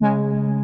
嗯